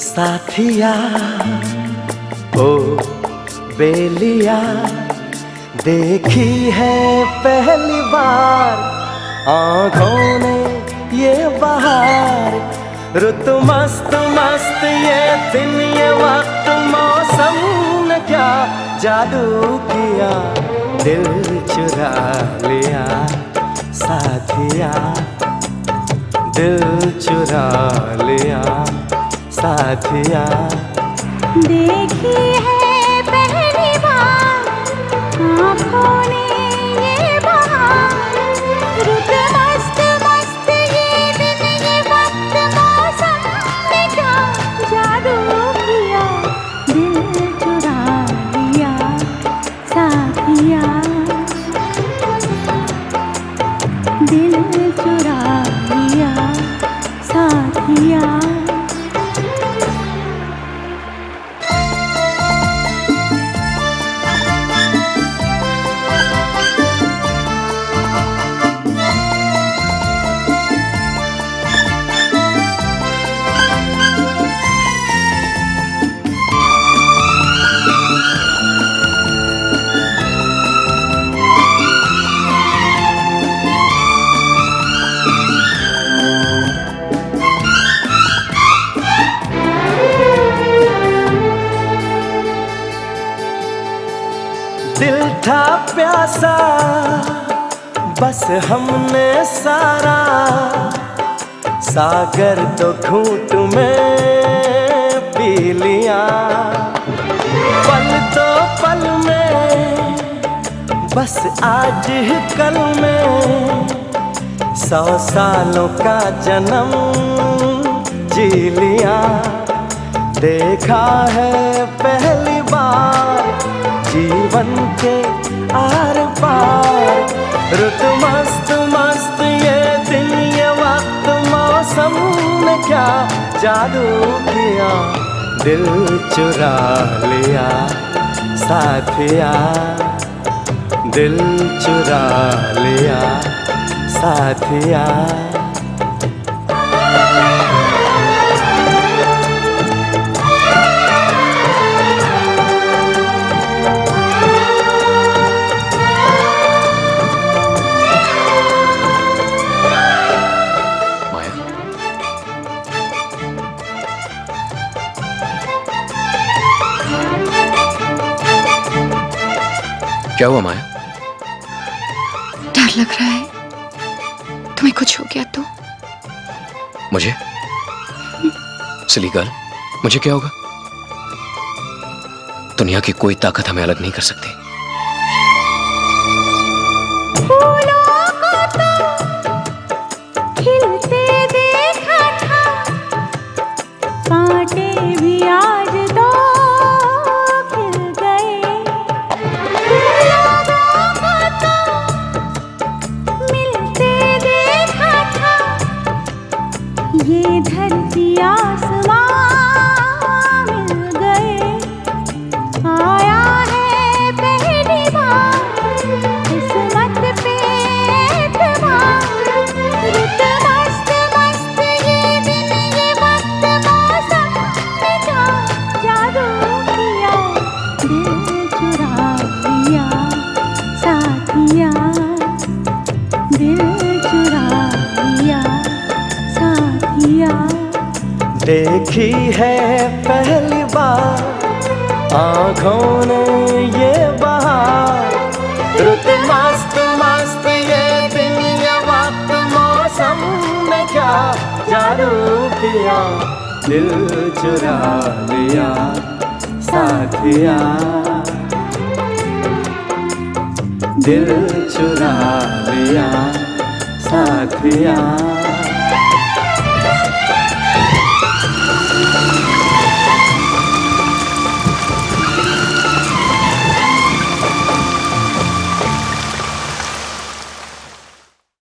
साथिया, ओ बेलिया, देखी है पहली बार आँखों ने ये बहार। रुत मस्त मस्त ये दिन, ये वक्त जादू किया दिल चुरा लिया साथिया। दिल चुरा लिया साथिया। देखी है दिल था प्यासा, बस हमने सारा। सागर तो घूट में पी लिया। पल तो पल में, बस आज ही कल में सौ सालों का जन्म जी लिया। देखा है पहली जीवन के आर पार। रुत मस्त मस्त ये दिन, ये वक्त, मौसम ने क्या जादू किया। दिल चुरा लिया साथिया दिल चुरा लिया साथिया क्या हुआ माया? डर लग रहा है। तुम्हें कुछ हो गया तो? मुझे? सिली गर्ल मुझे क्या होगा? दुनिया की कोई ताकत हमें अलग नहीं कर सकती। ये धरती आसमां साथिया देखी है पहली बार। आँखों ने ये बहार मस्त मस्त ये दिन ये वक्त, मौसम ने क्या जादू किया। दिल चुरा लिया साथिया। दिल चुरा लिया साथिया।